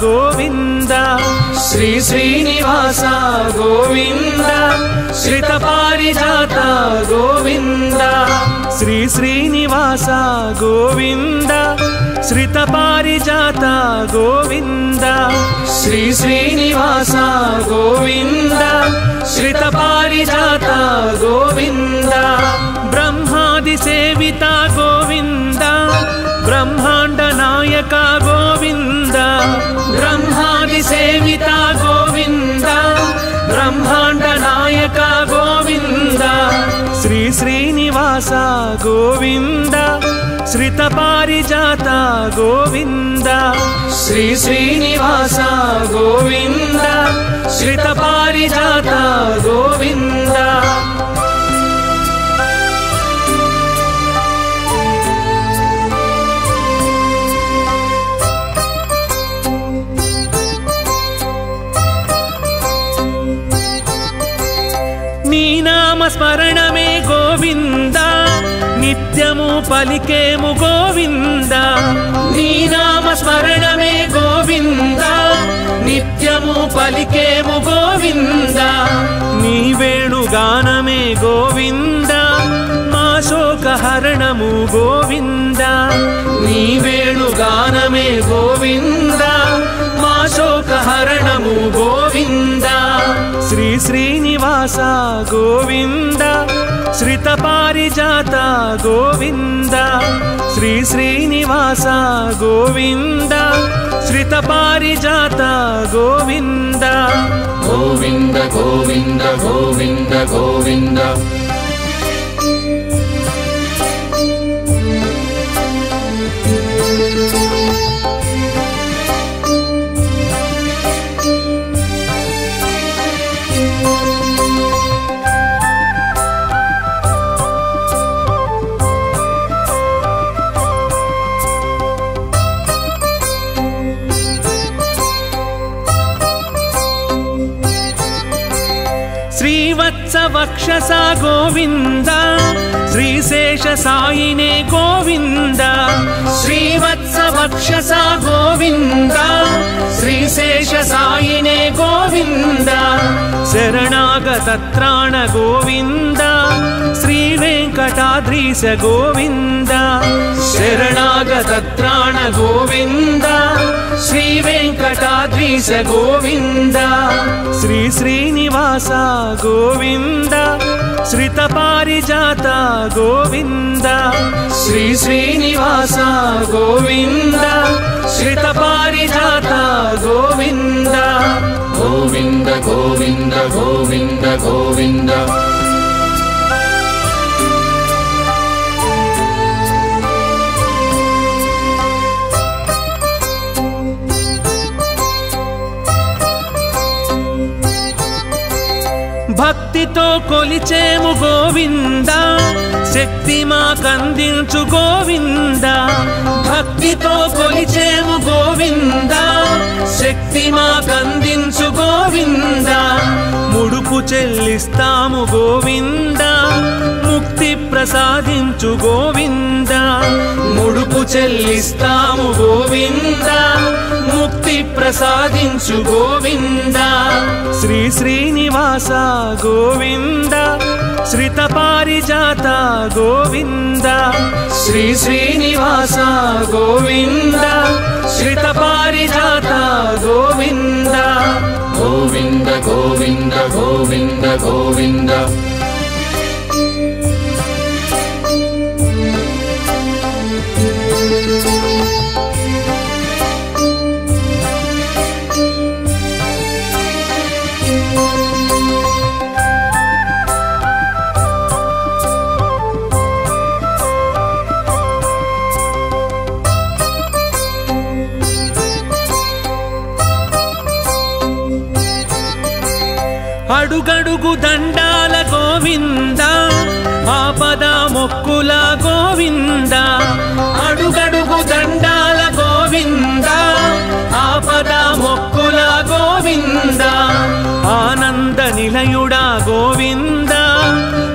గోవింద శ్రీ శ్రీనివాస గోవింద శ్రిత పారిజాత గోవింద శ్రీ శ్రీనివాస గోవింద శ్రిత పారిజాత గోవింద శ్రీ శ్రీనివాస గోవింద శ్రిత పారిజాత గోవింద శ్రీ శ్రీనివాస గోవింద శ్రిత పారిజాత గోవింద బ్రహ్మాది సేవిత గోవింద బ్రహ్మాండ నాయక గోవింద బ్రహ్మాది సేవిత గోవింద బ్రహ్మాండ నాయక గోవింద శ్రీ శ్రీనివాస స్మరణమే గోవింద నిత్యము పలికేము గోవింద? నీ నామ స్మరణమే గోవింద నిత్యము పలికేము గోవింద? నీ వేణుగానమే గోవింద మా శోకహరణము గోవింద? నీ వేణుగానమే గోవింద మా శోకహరణము గోవిందా? श्री श्रीनिवास गोविन्द श्रितपारिजात गोविन्द श्री श्रीनिवास गोविन्द श्रितपारिजात गोविन्द। गोविन्द गोविन्द गोविन्द गोविन्द। గోవింద గోవింద గోవింద శ్రీవత్స వక్షస గోవింద శ్రీశేష సాయినే గోవింద శ్రీవత్స వక్షస గోవింద. శ్రీశేష సాయినే గోవింద. శరణాగత త్రాణ గోవింద. శ్రీ వెంకటాద్రీశ గోవింద. శరణాగత త్రాణ గోవింద. శ్రీ వెంకటాద్రీశ గోవింద. శ్రీ శ్రీనివాస గోవింద. శ్రిత పారిజాత భక్తితో కొలిచేము గోవింద శక్తి మాకందించు గోవింద. భక్తితో కొలిచేము గోవింద శక్తి మాకందించు గోవింద. ముడుపు చెల్లిస్తాము గోవింద ముక్తి ప్రసాదించు గోవింద. ముడుపు చెల్లిస్తాము గోవింద. ముక్తి ప్రసాదించు గోవింద. శ్రీ శ్రీనివాస గోవింద. శ్రిత పారిజాత గోవింద. శ్రీ శ్రీనివాస గోవింద. శ్రిత పారిజాత గోవింద. గోవింద గోవింద గోవింద అడుగడుగు దండాల గోవింద ఆపద మొక్కుల గోవింద. అడుగడుగు దండాల గోవింద ఆపద మొక్కుల గోవింద. ఆనంద నిలయుడా గోవింద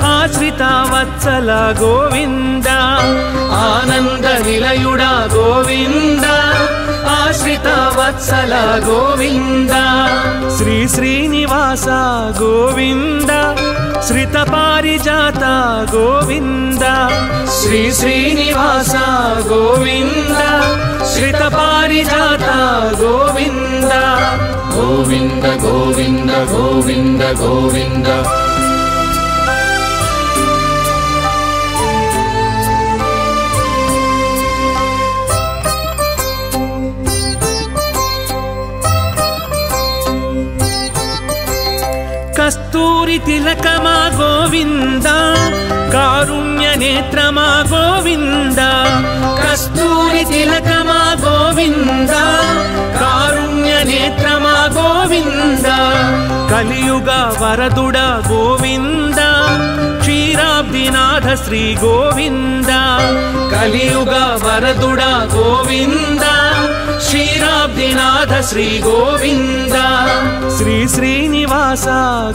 ఆశ్రిత వత్సల గోవింద. ఆనంద నిలయుడా గోవిందా. ఆశ్రిత వత్సల గోవింద. శ్రీ శ్రీనివాస గోవింద. శ్రిత పారిజాత గోవింద. శ్రీ శ్రీనివాస గోవింద. శ్రిత పారిజాత గోవింద. గోవింద గోవింద గోవింద గోవింద. కస్తూరి తిలకమా గోవింద కారుణ్య నేత్రమా గోవింద. కస్తూరి తిలకమా గోవింద కారుణ్య నేత్రమా గోవింద. కలియుగ వరదుడ గోవింద క్షీరాబ్దినాథ శ్రీ గోవింద. కలియుగ వరదుడ గోవిందా క్షీరాబ్దినాథ శ్రీ గోవింద. శ్రీ శ్రీనివాస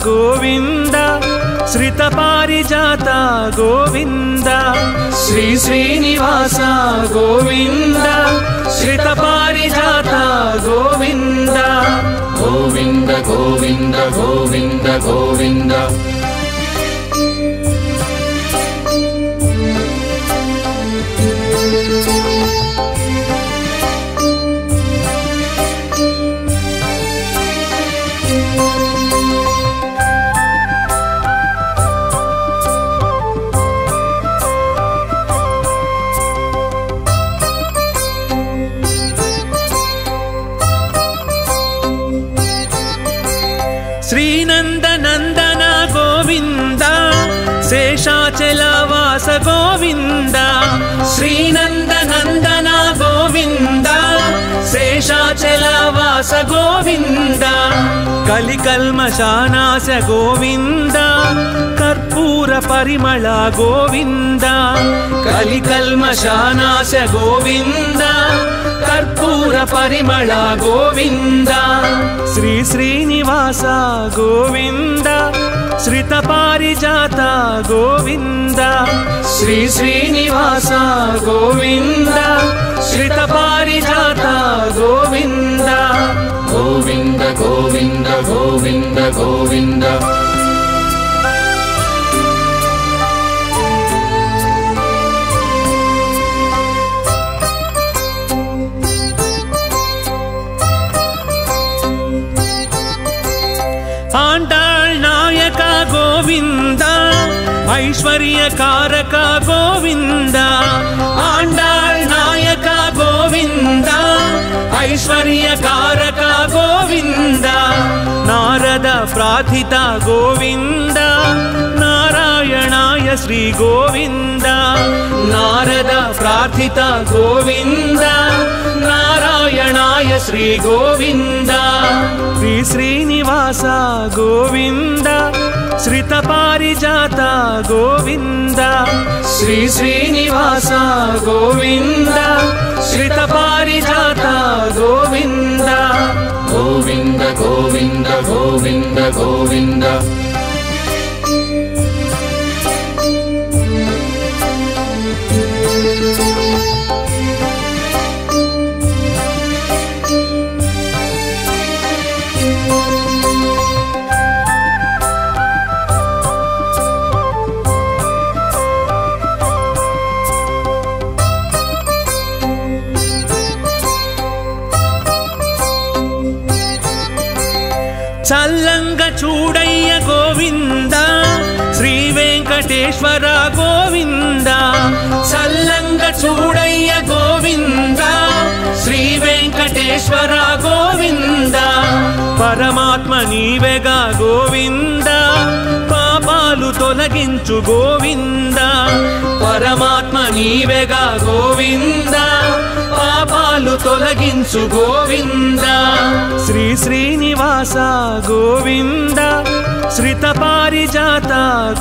గోవింద. శ్రిత పారిజాత గోవింద. శ్రీ శ్రీనివాస గోవింద. శ్రిత పారిజాత గోవింద. గోవింద గోవింద గోవింద గోవింద. శ్రీనంద నందన గోవింద శేషాచల వాస గోవింద శ్రీనంద నందన గోవింద శేషాచ వాస గోవింద కలికల్మశానాశ గోవింద కర్పూర పరిమళ గోవింద కలికల్మశానాశ గోవింద కర్పూర పరిమళ గోవింద శ్రీ శ్రీనివాస గోవింద श्रितपारिजाता गोविन्द। श्री श्रीनिवास गोविन्द। श्रितपारिजाता गोविन्द। गोविन्द गोविन्द गोविन्द गोविन्द। ఐశ్వర్య కారక గోవింద ఆండాళ్ నాయక గోవింద ఐశ్వర్య కారక గోవింద నారద ప్రార్థిత గోవింద నారాయణాయ శ్రీ గోవింద నారద ప్రార్థిత గోవింద నారాయణాయ శ్రీ గోవింద శ్రీ శ్రీనివాస గోవింద శ్రిత పారిజాత గోవింద శ్రీ శ్రీనివాస గోవింద శ్రిత పారిజాత గోవింద. గోవింద గోవింద గోవింద గోవింద. వెంకటేశ్వర గోవింద సల్లంగ చూడయ్య గోవింద శ్రీ వెంకటేశ్వర గోవింద పరమాత్మ నీవెగా గోవింద పాపాలు తొలగించు గోవింద పరమాత్మ నీవెగా గోవింద పాపాలు తొలగించు గోవింద శ్రీ శ్రీనివాస గోవింద. శ్రిత పారిజాత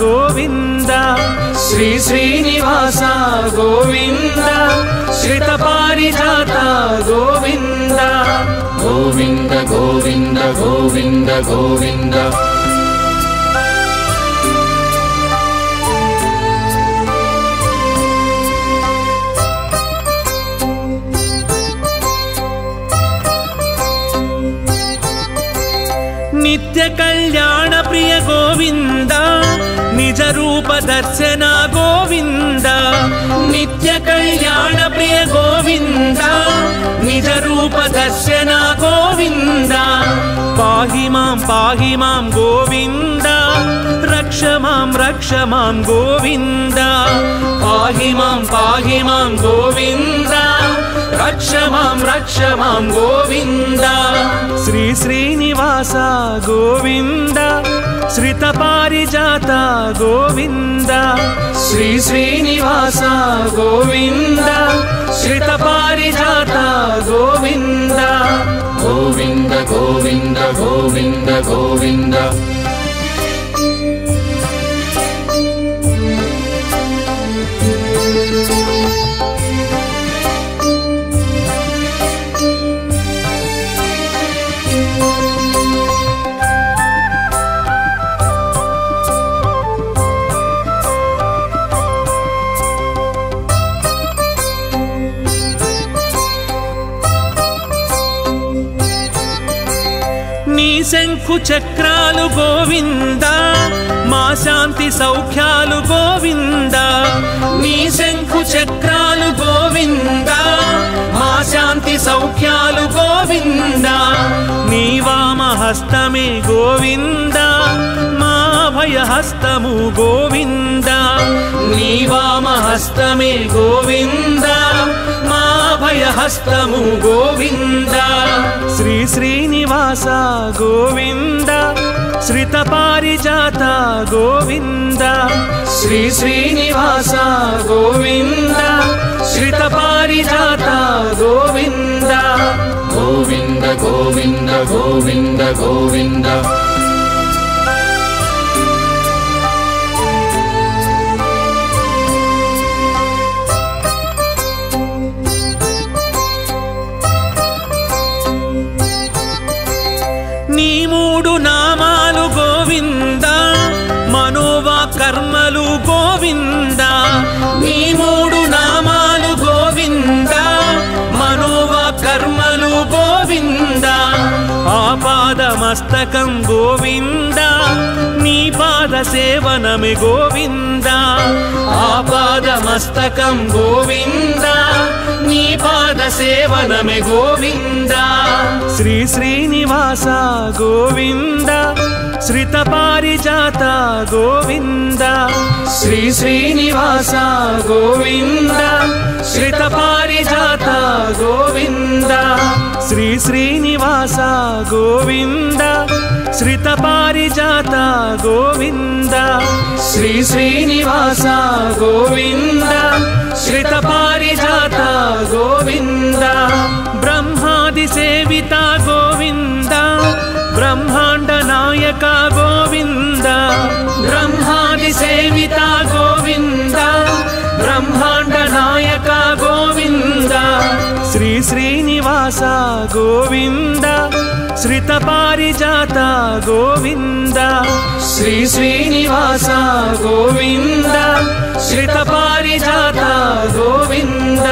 గోవింద శ్రీ శ్రీనివాస గోవింద శ్రిత పారిజాత గోవింద గోవింద గోవింద గోవింద గోవింద నిత్య కళ్యాణ ప్రియ గోవింద నిజ రూప దర్శన గోవింద నిత్య కళ్యాణ ప్రియ గోవింద నిజ రూప దర్శన గోవింద. పాహి మాం పాహి మాం గోవింద రక్ష మాం రక్ష మాం గోవింద. పాహి మాం పాహి మాం గోవింద రక్ష మాం రక్ష మాం గోవింద. శ్రీ శ్రీనివాస గోవింద శ్రిత పారిజాత గోవింద. శ్రీ శ్రీనివాస గోవింద. శ్రిత పారిజాత గోవింద. గోవింద గోవింద గోవింద గోవింద. చక్రాలు గోవింద మా శాంతి సౌఖ్యాలు గోవింద నీ శంకు చక్రాలు గోవింద శాంతి సౌఖ్యాలు గోవింద. నీ వామ గోవింద. మా భయహస్తము గోవింద. నీ వామ గోవింద. మా భయహస్తము గోవింద. శ్రీ శ్రీనివాస గోవింద. శ్రిత పారిజాత గోవింద శ్రీ శ్రీనివాస గోవింద శ్రిత పారిజాత గోవింద గోవింద గోవింద మస్తకం గోవింద నీ పాద సేవనమి గోవింద. ఆపాద మస్తకం గోవింద నీ పాద సేవనమి గోవింద. శ్రీ శ్రీనివాస గోవింద శ్రిత పారిజాత గోవింద శ్రీ శ్రీనివాస గోవింద శ్రిత పారిజాత గోవింద శ్రీ శ్రీనివాస గోవింద శ్రిత పారిజాత గోవింద శ్రీ శ్రీనివాస గోవింద శ్రిత పారిజాత గోవింద బ్రహ్మాది సేవిత గోవింద బ్రహ్మాండ నాయక గోవింద బ్రహ్మాది సేవిత గోవింద బ్రహ్మాండ నాయక గోవింద శ్రీ శ్రీనివాస గోవింద శ్రిత పారిజాత గోవింద శ్రీ శ్రీనివాస గోవింద శ్రిత పారిజాత గోవింద.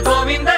గోవింద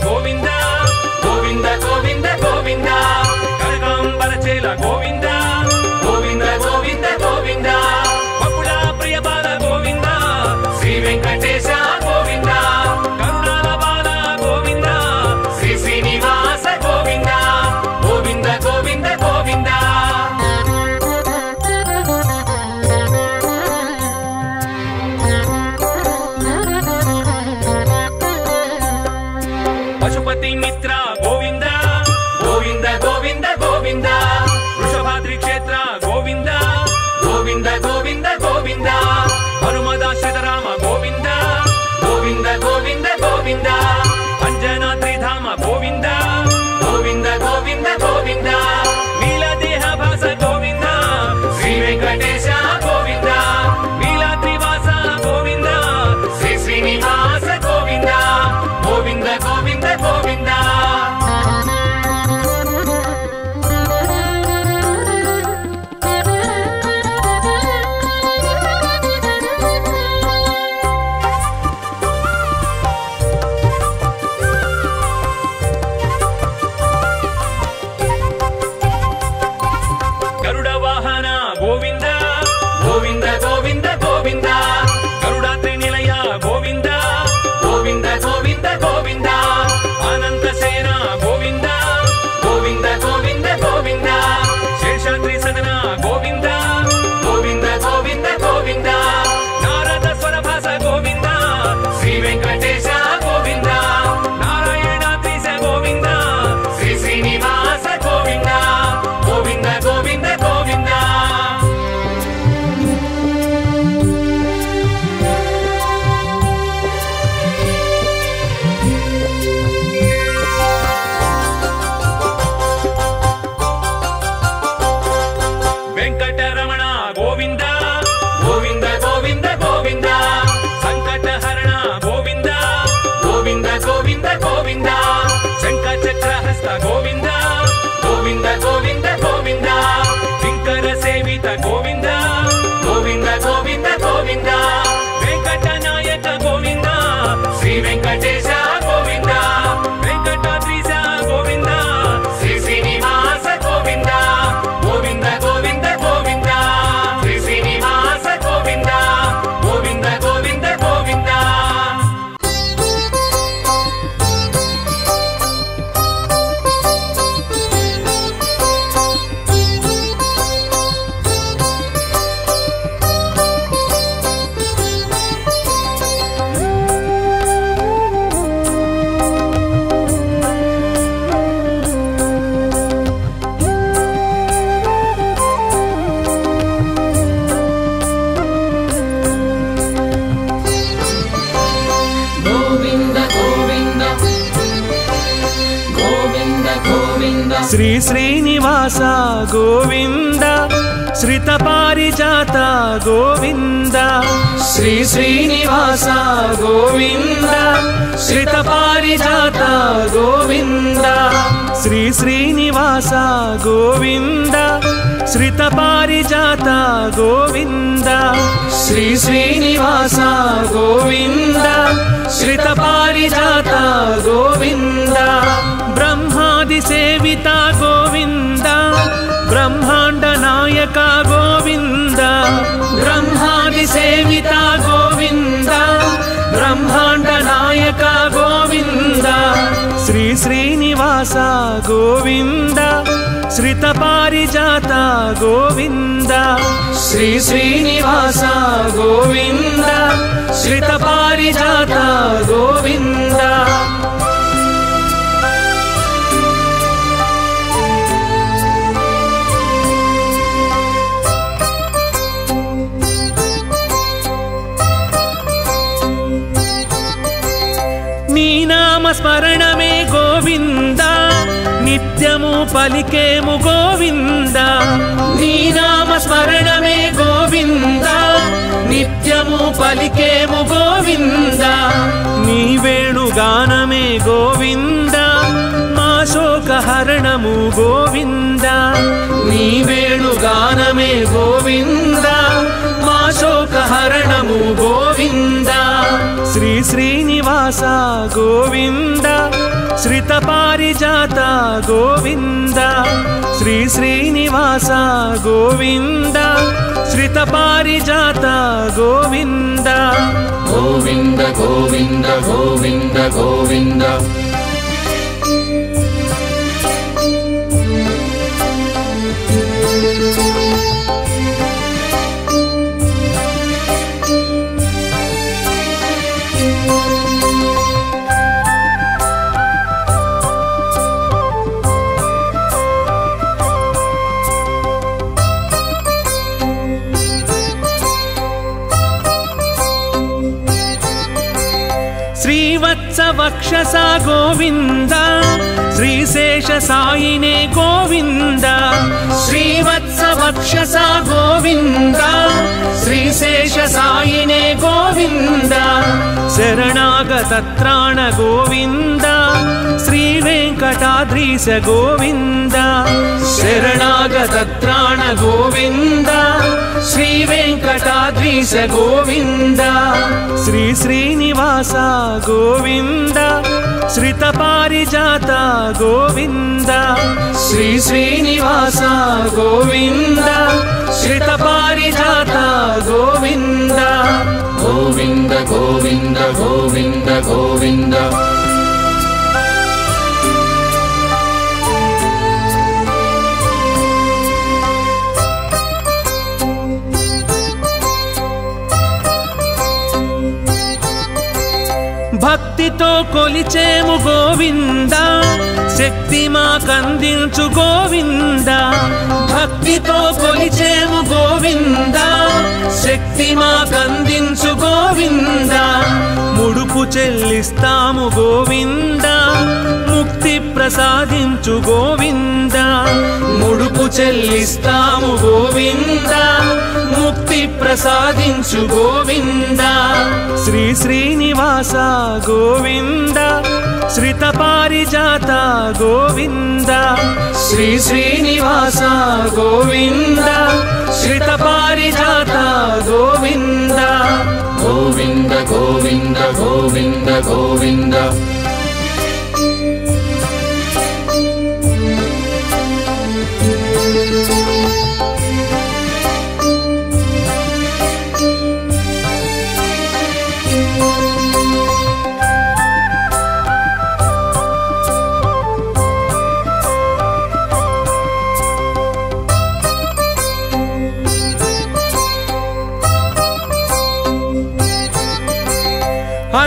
Govinda सेविता ब्रह्मांड ब्रह्माण्डनायक गोविंद श्री श्रीनिवास गोविन्द श्रितपारिजात गोविंद श्री श्रीनिवास गोविन्द श्रितपारिजात गोविन्द। స్మరణమే గోవింద నిత్యము పలికేము గోవింద. నీ నామ స్మరణమే గోవింద నిత్యము పలికేము గోవింద. నీ వేణుగానమే గోవింద మా శోకహరణము గోవింద. నీ వేణుగానమే గోవింద మా శోకహరణము గోవింద. गोविन्द श्रितपारिजाता गोविन्द श्री श्रीनिवास गोविन्द श्रितपारिजात गोविन्द। गोविन्द गोविन्द गोविन्द गोविन्द। वक्षसा गोविन्द श्रीशेषसायिने गोविन्द श्रीवत्सवक्षसा गोविन्द श्रीशेषसायिने गोविन्द शरणागतत्राण श्री श्रीवेङ्कटाद्रीश गोविन्द शरणागत గోవింద శరణాగత త్రాణ గోవింద శ్రీ వెంకటాద్రీశ గోవింద శరణాగత త్రాణ గోవింద శ్రీ వెంకటాద్రీశ గోవింద శ్రీ శ్రీనివాస గోవింద శ్రిత పారిజాత గోవింద. భక్తితో కొలిచేము గోవిందా? శక్తి మాకందించు గోవింద. భక్తితో కొలిచేము గోవింద. శక్తి మాకందించు గోవింద. ముడుపు చెల్లిస్తాము గోవింద. ముక్తి ప్రసాదించు గోవింద. ముడుపు చెల్లిస్తాము గోవింద. ముక్తి ప్రసాదించు గోవింద. శ్రీ శ్రీనివాస గోవింద. శ్రిత పారిజాత గోవింద శ్రీ శ్రీనివాస గోవింద శ్రిత పారిజాత గోవింద గోవింద గోవింద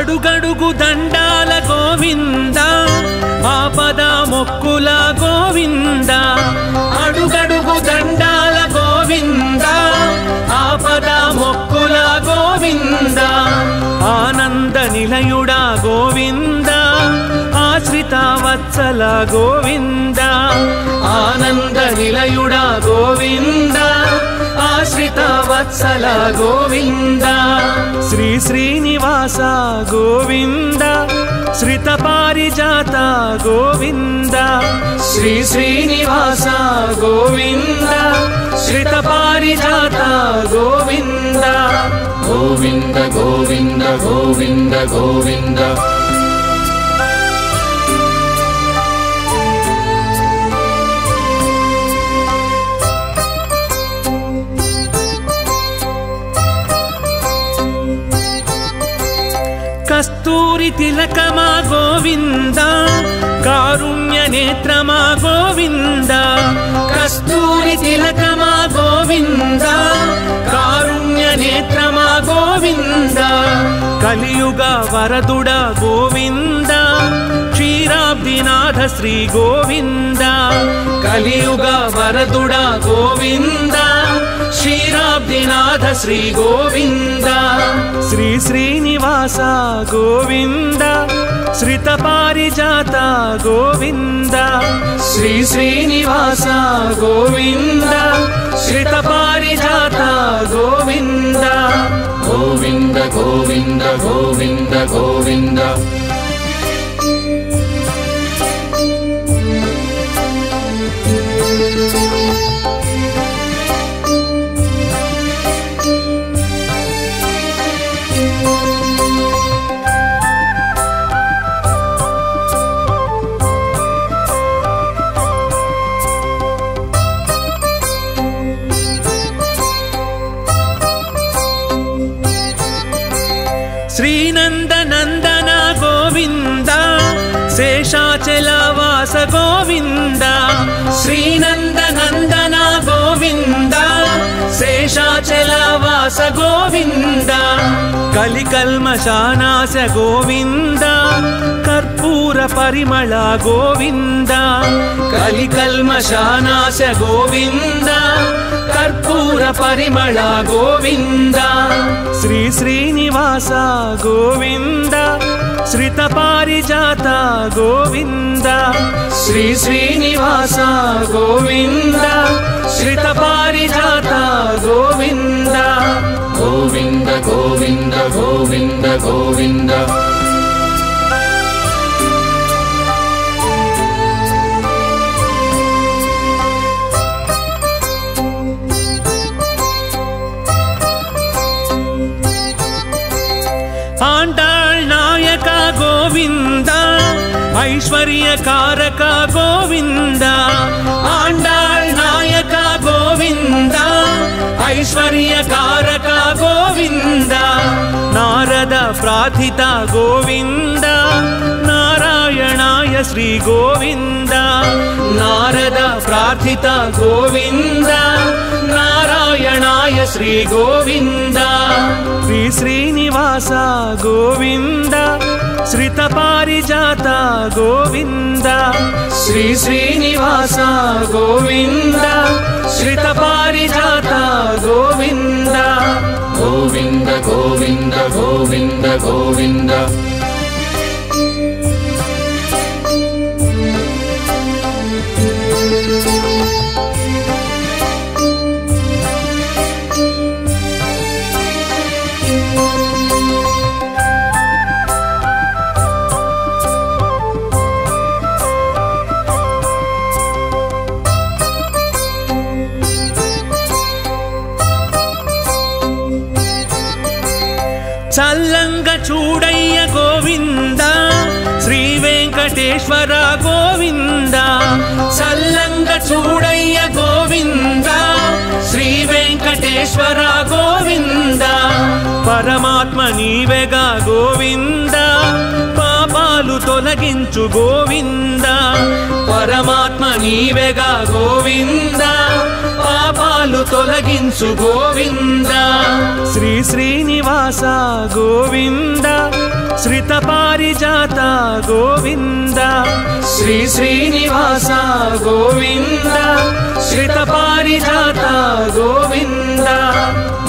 అడుగడుగు దండాల గోవింద ఆపద మొక్కుల గోవింద. అడుగడుగు దండాల గోవింద ఆపద మొక్కుల గోవింద. ఆనంద నిలయుడా గోవింద ఆశ్రిత వత్సల గోవింద. ఆనంద నిలయుడా గోవిందా. ఆశ్రిత వత్సల గోవింద. శ్రీ శ్రీనివాస గోవింద. శ్రిత పారిజాత గోవింద. శ్రీ శ్రీనివాస గోవింద. శ్రిత పారిజాత గోవింద. గోవింద గోవింద గోవింద గోవింద. కస్తూరి తిలకమా గోవింద? కారుణ్య నేత్రమా గోవింద? కస్తూరి తిలకమా గోవింద? కారుణ్య నేత్రమా గోవింద? కలియుగ వరదుడ గోవింద? క్షీరాబ్దినాథ శ్రీ గోవింద? కలియుగ వరదుడ గోవిందా? క్షీరాబ్దినాథ శ్రీ గోవింద శ్రీ శ్రీనివాస గోవింద శ్రిత పారిజాత గోవింద శ్రీ శ్రీనివాస గోవింద శ్రిత పారిజాత గోవింద గోవింద గోవింద కలికల్మశానాశ గోవింద కర్పూర పరిమళ గోవింద కలి కలికల్మశానాశ గోవింద కర్పూర పరిమళ గోవింద శ్రీ శ్రీనివాస గోవింద శ్రిత పారిజాత గోవింద శ్రీ శ్రీనివాస గోవింద శ్రిత పారిజాత గోవింద. गोविन्द गोविन्द गोविन्द गोविन्द ஆண்டாள் நாயகா கோவிந்தா ஐஸ்வர்யகாரகா கோவிந்தா ஆண்டாள் ఐశ్వర్యకారక గోవింద నారద ప్రార్థిత గోవింద నారాయణాయ శ్రీ గోవింద నారద ప్రార్థిత గోవింద నారాయణాయ శ్రీ గోవింద శ్రీ శ్రీనివాస గోవింద శ్రిత పారిజాత గోవింద శ్రీ శ్రీనివాస గోవింద శ్రిత పారిజాత గోవింద గోవింద గోవింద గోవింద గోవింద వెంకటేశ్వర గోవింద పరమాత్మ నీవెగా గోవింద పాపాలు తొలగించు గోవింద. పరమాత్మ నీవేగా గోవింద. పాపాలు తొలగించు గోవింద. శ్రీ శ్రీనివాస గోవింద. శ్రిత పారిజాత గోవింద. శ్రీ శ్రీనివాస గోవింద. శ్రిత పారిజాత గోవింద.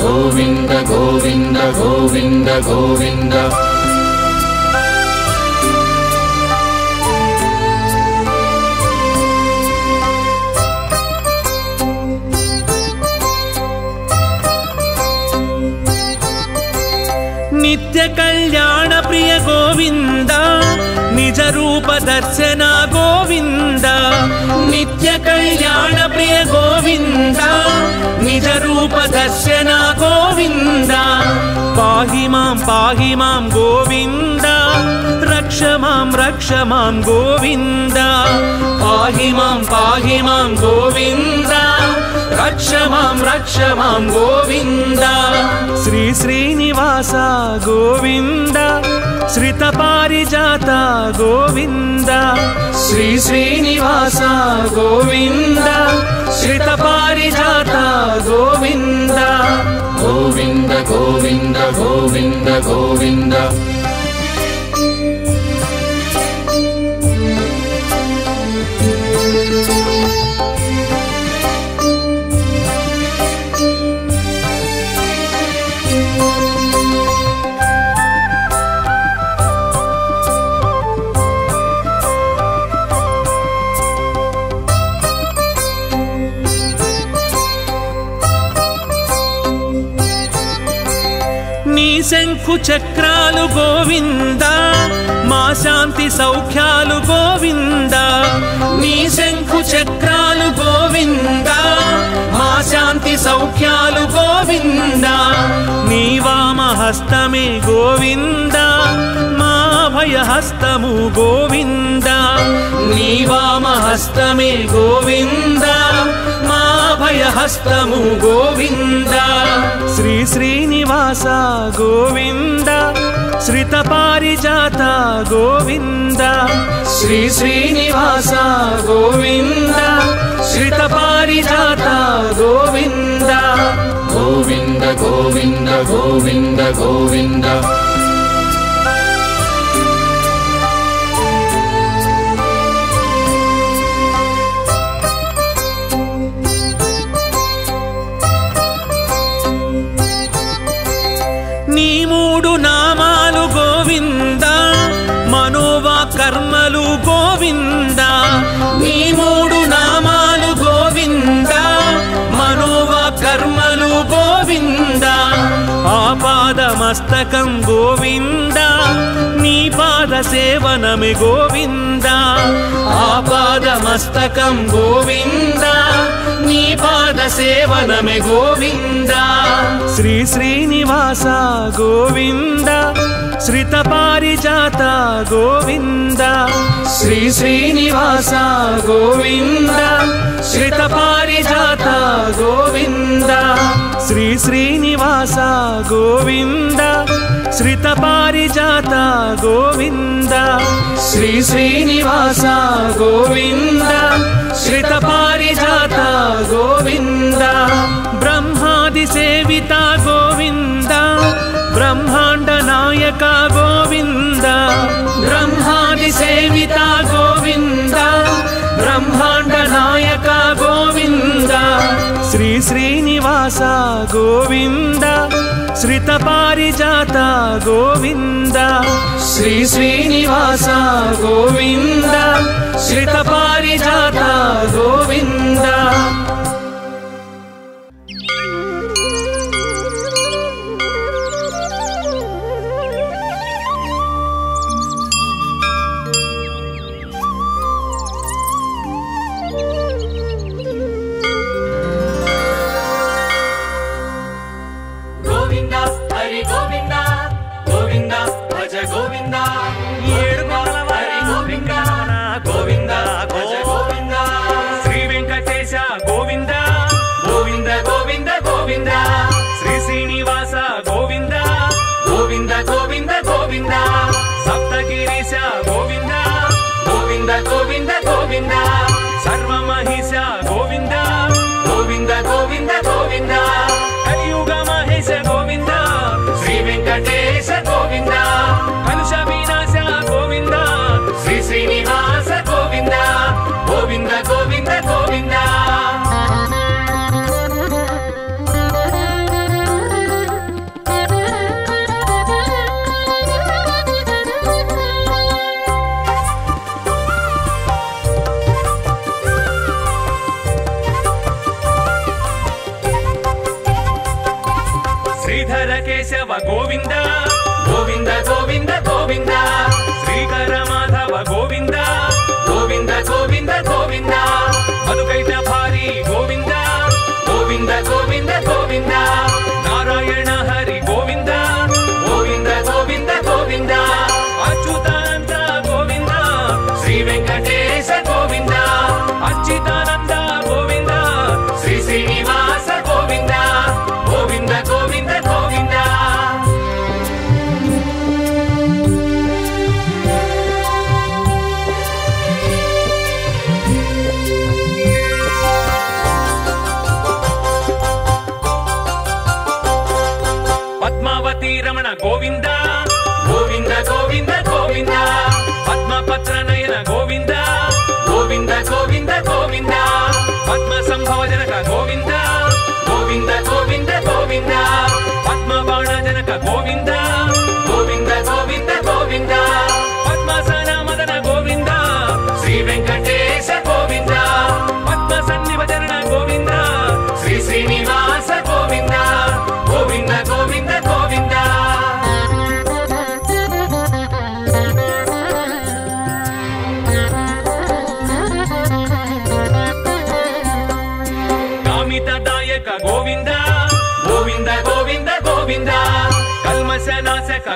గోవింద గోవింద గోవింద గోవింద. నిత్య కళ్యాణ ప్రియ గోవింద నిజ రూప దర్శన గోవింద నిత్య కళ్యాణ ప్రియ గోవింద నిజ రూప దర్శన గోవింద పాహి మాం పాహి మాం గోవింద రక్ష మాం రక్ష మాం గోవింద పాహి మాం పాహి మాం గోవిందా रक्ष मां रक्ष मां गोविन्द। श्री श्रीनिवास गोविन्द। श्रितपारिजाता गोविन्द। श्री श्रीनिवास गोविन्द। श्रितपारिजातः गोविन्द। गोविन्द गोविन्द गोविन्द गोविन्द। శంఖు చక్రాలు గోవింద మా శాంతి సౌఖ్యాలు గోవింద. నీ శంకు చక్రాలు గోవింద మా శాంతి సౌఖ్యాలు గోవింద. నీ వామహస్తమే గోవింద మా భయహస్తము గోవింద. నీ వామహస్తమే గోవింద మా భయహస్తము గోవింద. శ్రీ శ్రీనివాస గోవింద. శ్రిత పారిజాత గోవింద. శ్రీ శ్రీనివాస గోవింద. శ్రిత పారిజాత గోవింద. గోవింద గోవింద మస్తకం గోవింద నీ పాద సేవనమి గోవింద. ఆపాద మస్తకం గోవిందా పాద సేవనమి గోవింద శ్రీ శ్రీనివాస గోవింద శ్రిత పారిజాత గోవింద శ్రీ శ్రీనివాస గోవింద శ్రిత పారిజాత గోవింద శ్రీ శ్రీనివాస గోవింద శ్రిత పారిజాత గోవింద శ్రీ శ్రీనివాస గోవింద శ్రిత పారిజాత గోవింద బ్రహ్మాది సేవిత గోవింద బ్రహ్మాండ నాయక గోవింద బ్రహ్మాది श्री श्रीनिवास गोविन्द श्रितपारिजाता गोविन्द श्री श्रीनिवास गोविन्द श्रितपारिजा गोविन्द।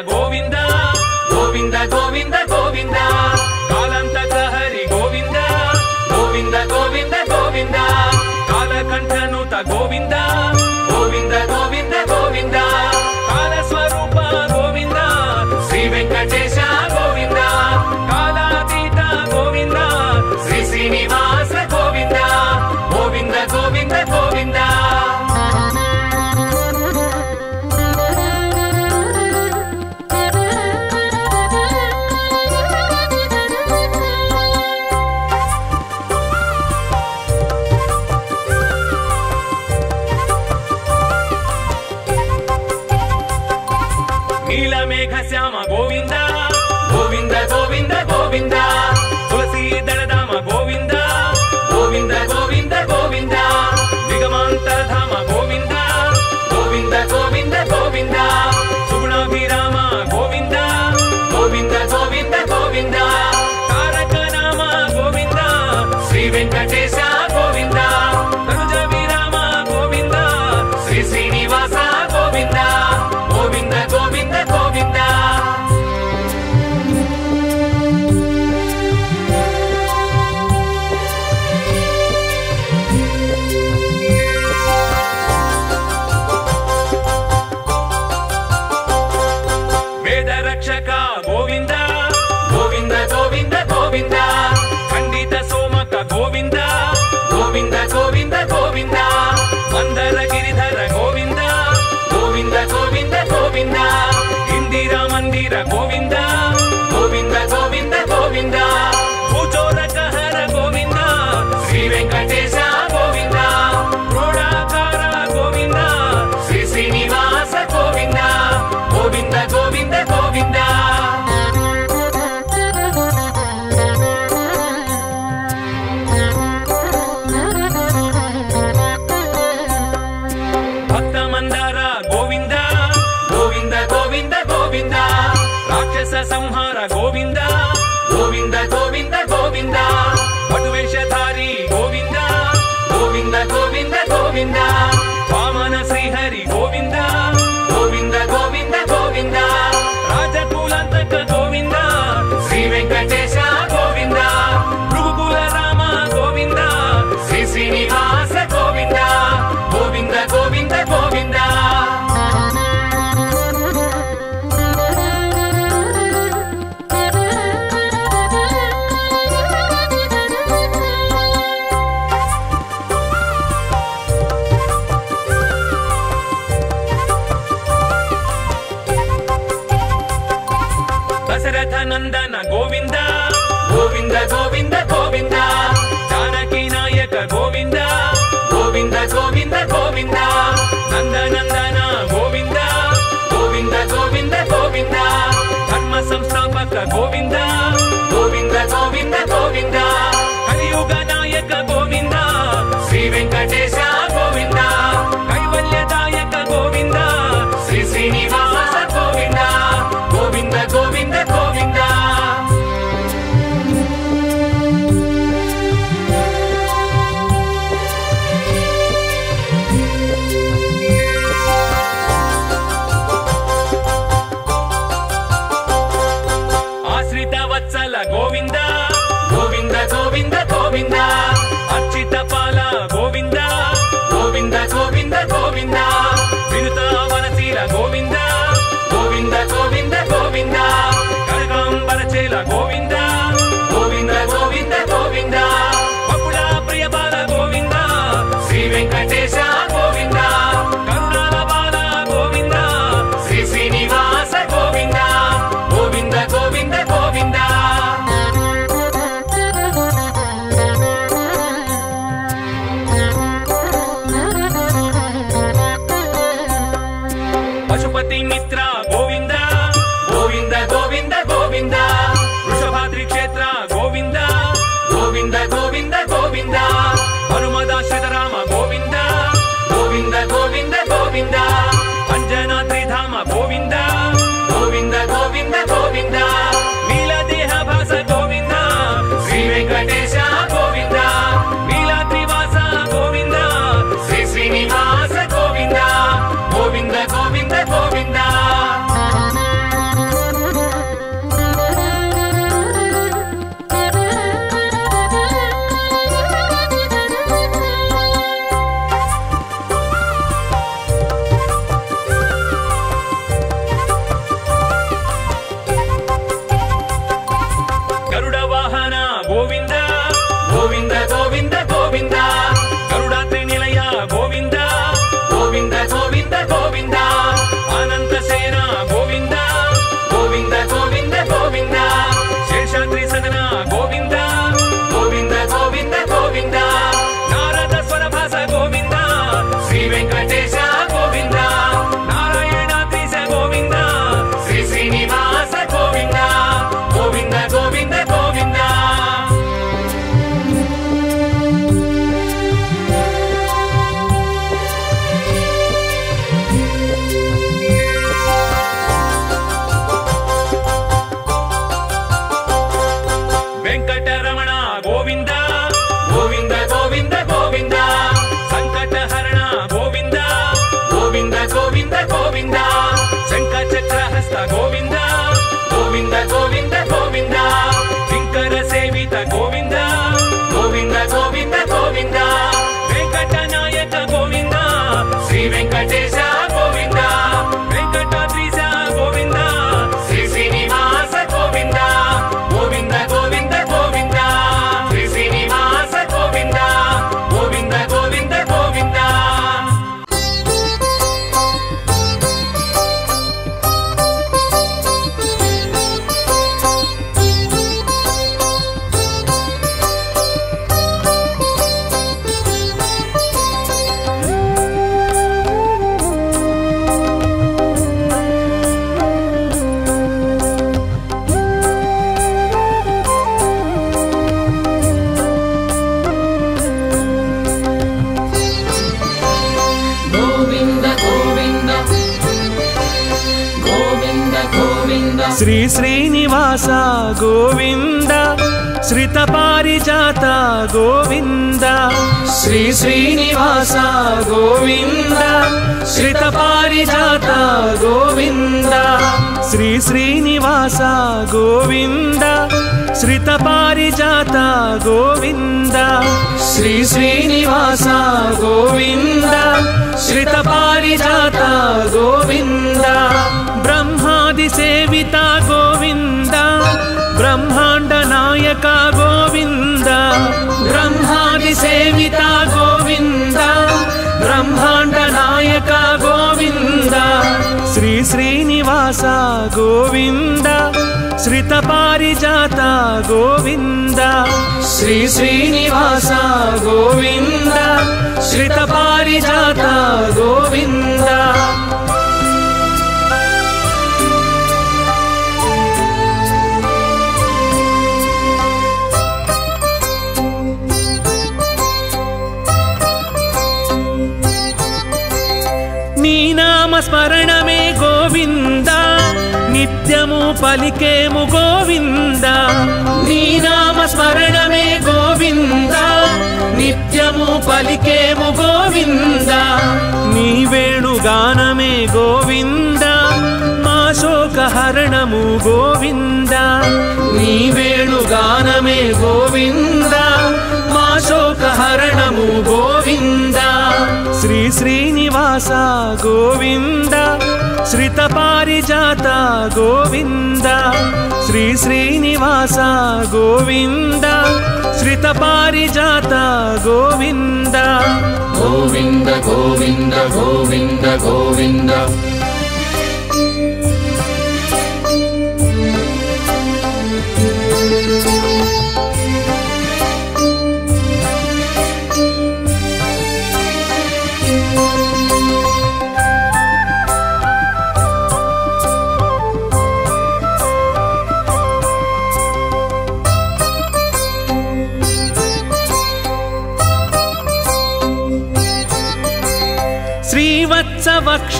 ಗೋವಿಂದ ಗೋವಿಂದ ಗೋವಿಂದ ಗೋವಿಂದ. ಕಾಲಂತಕ ಹರಿ ಗೋವಿಂದ ಗೋವಿಂದ ಗೋವಿಂದ ಗೋವಿಂದ. ಕಾಲಕಂಠನುತ ಗೋವಿಂದ That's con శ్రీనివాస గోవింద శ్రిత పారిజాత గోవింద శ్రీ శ్రీనివాస గోవింద శ్రిత పారిజాత గోవింద శ్రీ శ్రీనివాస గోవింద శ్రిత పారిజాత గోవింద బ్రహ్మాది సేవిత గోవింద నాయక గోవింద శ్రీ శ్రీనివాస గోవింద శ్రిత పారిజాత గోవింద శ్రీ శ్రీనివాస గోవింద శ్రిత పారిజాత గోవింద. స్మరణమే గోవింద. నిత్యము పలికేము గోవింద. నీ నామ స్మరణమే గోవింద. నిత్యము పలికేము గోవింద. నీ వేణుగానమే గోవింద. మా శోకహరణము గోవింద. నీ వేణుగానమే గోవింద. మా శోకహరణము గోవింద. శ్రీ శ్రీనివాస గోవింద శ్రిత పారిజాత గోవింద శ్రీ శ్రీనివాస గోవింద శ్రిత పారిజాత గోవింద గోవింద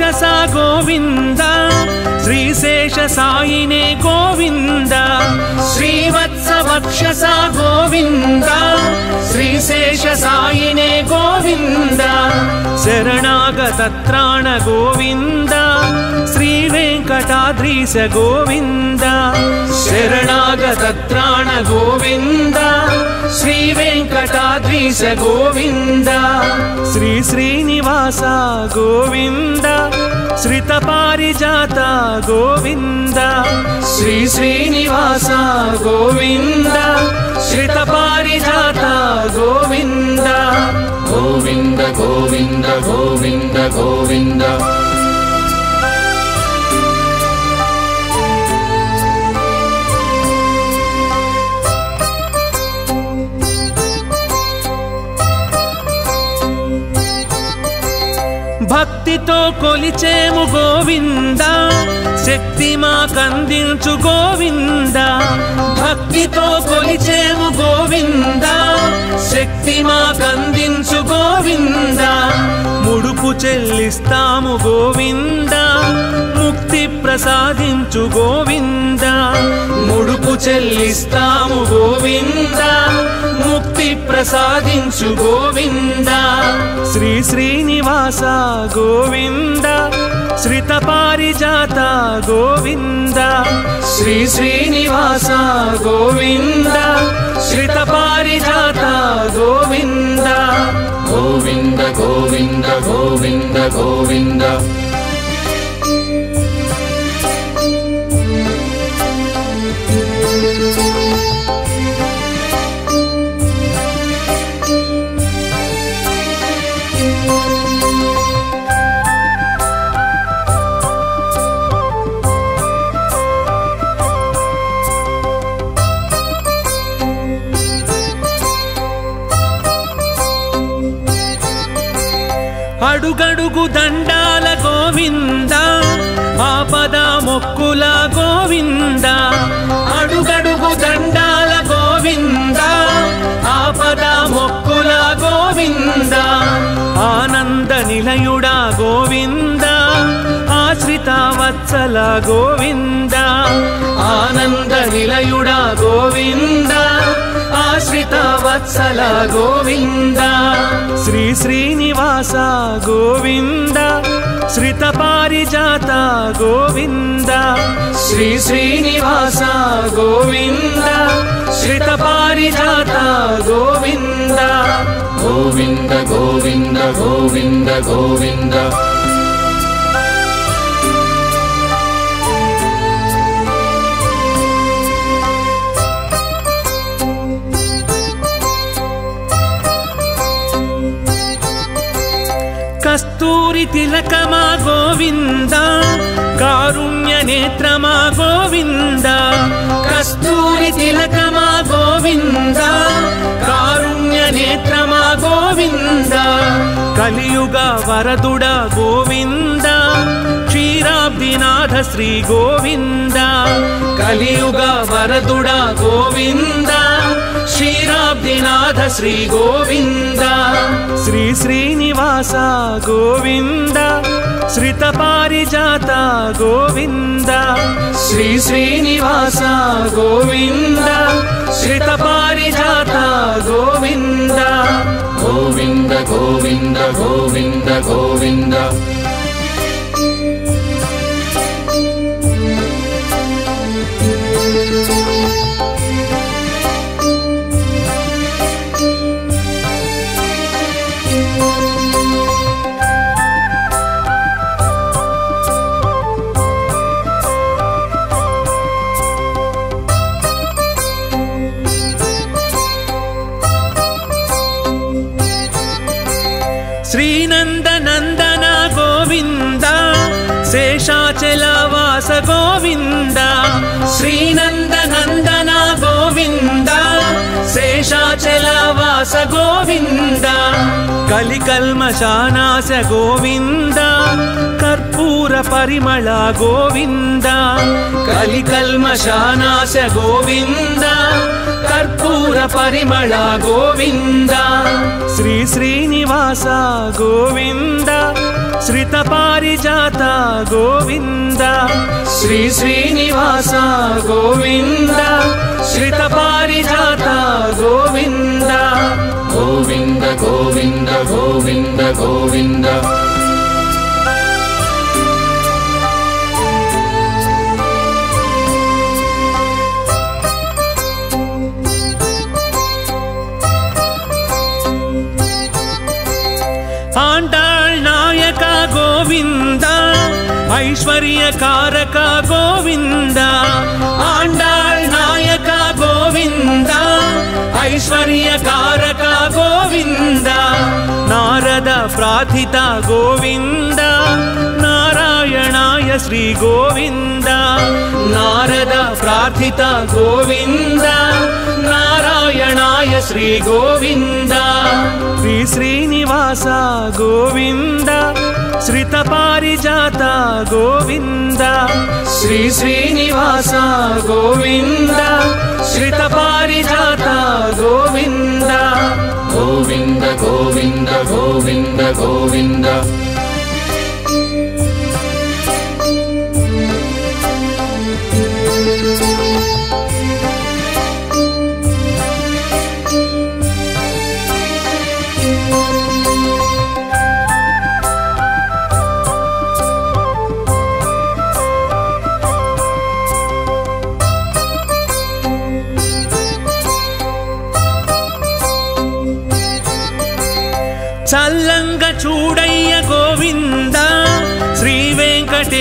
गोविंद श्री स गोविन्द श्रीशेषसायिने गोविन्द श्रीवत्सवक्षस गोविन्द श्रीशेषसायिने गोविन्द शरणागतत्राण गोविन्द श्रीवेङ्कटाद्रीश गोविन्द शरणागतत्राण गोविन्द శ్రీ వెంకటాద్రీశ గోవింద. శ్రీ శ్రీనివాస గోవింద. శ్రిత పారిజాత గోవింద. శ్రీ శ్రీనివాస గోవింద. శ్రిత పారిజాత గోవింద. గోవింద గోవింద గోవింద గోవింద. భక్తితో కొలిచేము గోవింద శక్తి మాకందించు గోవింద. భక్తితో కొలిచేము గోవింద శక్తి మాకందించు గోవింద. ముడుపు చెల్లిస్తాము గోవింద ముక్తి ప్రసాదించు గోవింద. ముడుపు చెల్లిస్తాము గోవింద. ముక్తి ప్రసాదించు గోవింద. శ్రీ శ్రీనివాస గోవింద. శ్రిత పారిజాత గోవింద. శ్రీ శ్రీనివాస గోవింద. శ్రిత పారిజాత గోవింద. గోవింద గోవింద గోవింద గోవింద. అడుగడుగు దండాల గోవింద ఆపద మొక్కుల గోవింద. అడుగడుగు దండాల గోవింద ఆపద మొక్కుల గోవింద. ఆనంద నిలయుడా గోవింద ఆశ్రిత వత్సల గోవింద. ఆనంద నిలయుడా గోవిందా. ఆశ్రిత వత్సల గోవింద. శ్రీ శ్రీనివాస గోవింద. శ్రిత పారిజాత గోవింద. శ్రీ శ్రీనివాస గోవింద. శ్రిత పారిజాత గోవింద. గోవింద గోవింద గోవింద గోవింద. కస్తూరి తిలకమా గోవింద కారుణ్య నేత్రమా గోవింద. కస్తూరి తిలకమా గోవింద కారుణ్య నేత్రమా గోవింద. కలియుగ వరదుడ గోవింద క్షీరాబ్దినాథ శ్రీ గోవింద. కలియుగ వరదుడ గోవింద క్షీరాబ్దినాథ శ్రీ గోవింద శ్రీ శ్రీనివాస గోవింద శ్రిత పారిజాత గోవింద శ్రీ శ్రీనివాస గోవింద శ్రిత పారిజాత గోవింద గోవింద గోవింద గోవింద గోవింద వాస గోవింద కలికల్మశానాశ గోవింద కర్పూర పరిమళ గోవింద కలికల్మశానాశ గోవింద కర్పూర పరిమళ గోవింద శ్రీ శ్రీనివాస గోవింద శ్రిత పారిజాత గోవింద శ్రీ శ్రీనివాస గోవింద శ్రిత పారిజాత గోవింద గోవింద గోవింద గోవింద గోవింద ఆండాళ్ నాయక గోవింద ఐశ్వర్య కారక గోవింద ఆండాళ్ నాయక గోవింద ఐశ్వర్య కారక గోవింద నారద ప్రార్థిత గోవింద నారాయణాయ శ్రీ గోవింద నారద ప్రార్థిత గోవింద నారాయణాయ శ్రీ గోవింద శ్రీ శ్రీనివాస గోవింద శ్రిత పారిజాత గోవింద శ్రీ శ్రీనివాస గోవింద శ్రిత పారిజాత గోవింద గోవింద గోవింద గోవింద గోవింద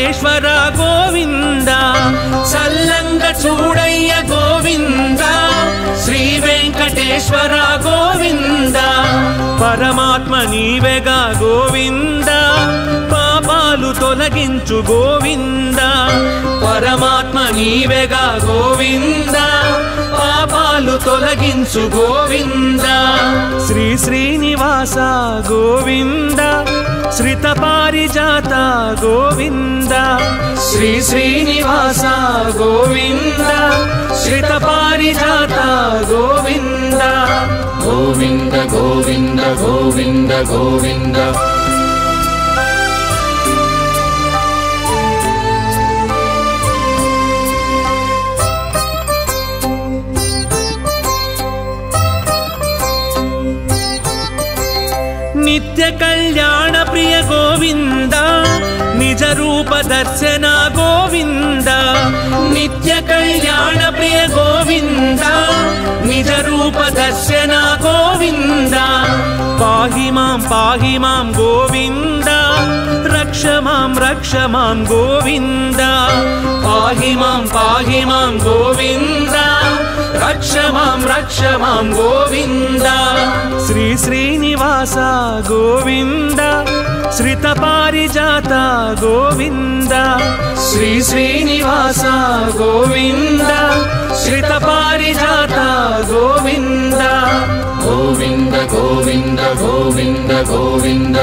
వెంకటేశ్వర గోవింద చల్లంగ చూడయ్య గోవింద శ్రీ వెంకటేశ్వర గోవింద పరమాత్మ నీవెగా గోవింద పాపాలు తొలగించు గోవింద పరమాత్మ నీవెగా గోవింద పాపాలు తొలగించు గోవింద శ్రీ శ్రీనివాస గోవింద श्रित पारिजाता गोविंद श्री श्रीनिवास गोविंद श्रित गोविन्द। गोविंद गोविंद गोविंद गोविंद गोविंद नित्य कल्याण గోవింద నిజ రూప దర్శన గోవింద నిత్య కళ్యాణ ప్రియ గోవింద నిజ రూప దర్శన గోవింద. పాహి మాం పాహి మాం గోవింద రక్ష మాం రక్ష మాం గోవింద. పాహి మాం పాహి మాం గోవింద రక్ష మాం రక్ష మాం గోవింద. శ్రీ శ్రీనివాస గోవింద శ్రిత పారిజాత గోవింద శ్రీ శ్రీనివాస గోవింద శ్రిత పారిజాత గోవింద గోవింద గోవింద గోవింద గోవింద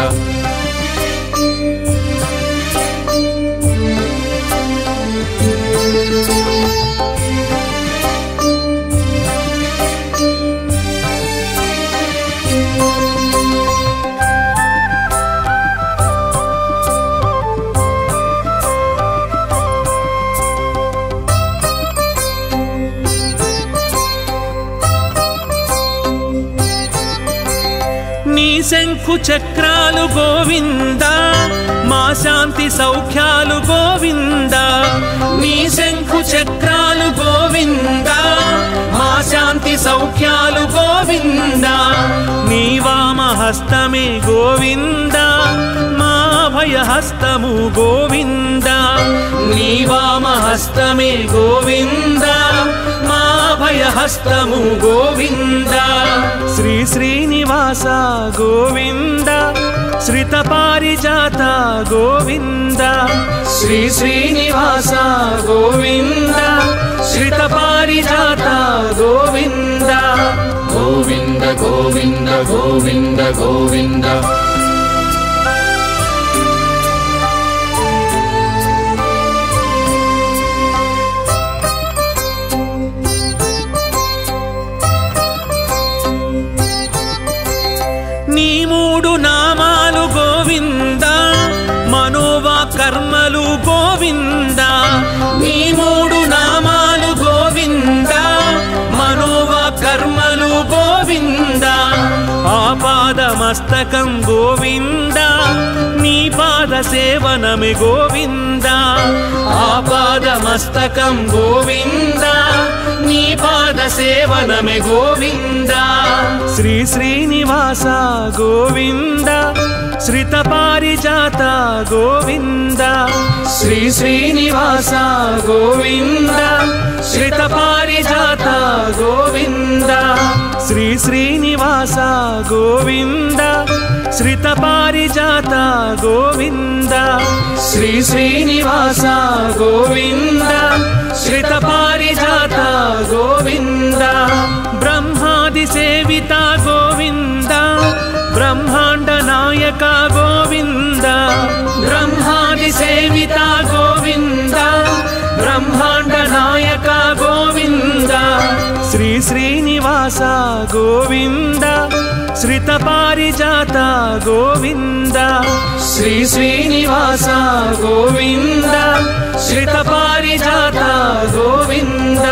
చక్రాలు గోవింద మా శాంతి సౌఖ్యాలు గోవింద. నీ శంకు చక్రాలు గోవింద మా శాంతి సౌఖ్యాలు గోవింద. నీ గోవిందా గోవింద అభయహస్తము గోవింద. నీ వామ గోవింద. మా భయ గోవింద. శ్రీ శ్రీనివాస గోవింద. శ్రిత పారిజాత గోవింద. శ్రీ శ్రీనివాస గోవింద. శ్రిత పారిజాత గోవింద. గోవింద గోవింద గోవింద గోవింద. గోవింద నీ మూడు నామాలు గోవింద మనోవ కర్మలు గోవింద ఆపాద మస్తకం గోవింద నీ పాద సేవనమి గోవింద ఆపాద మస్తకం గోవిందా పాద సేవనమి గోవింద శ్రీ శ్రీనివాస గోవింద శ్రిత పారిజాత గోవింద శ్రీ శ్రీనివాస గోవింద శ్రిత పారిజాత గోవింద శ్రీ శ్రీనివాస గోవింద శ్రిత పారిజాత గోవింద శ్రీ శ్రీనివాస గోవింద శ్రిత పారిజాత గోవింద బ్రహ్మాది సేవిత గోవింద బ్రహ్మాండ నాయక గోవింద బ్రహ్మాది శ్రీనివాస గోవింద శ్రిత పారిజాత గోవింద శ్రీ శ్రీనివాస గోవింద శ్రిత పారిజాత గోవింద.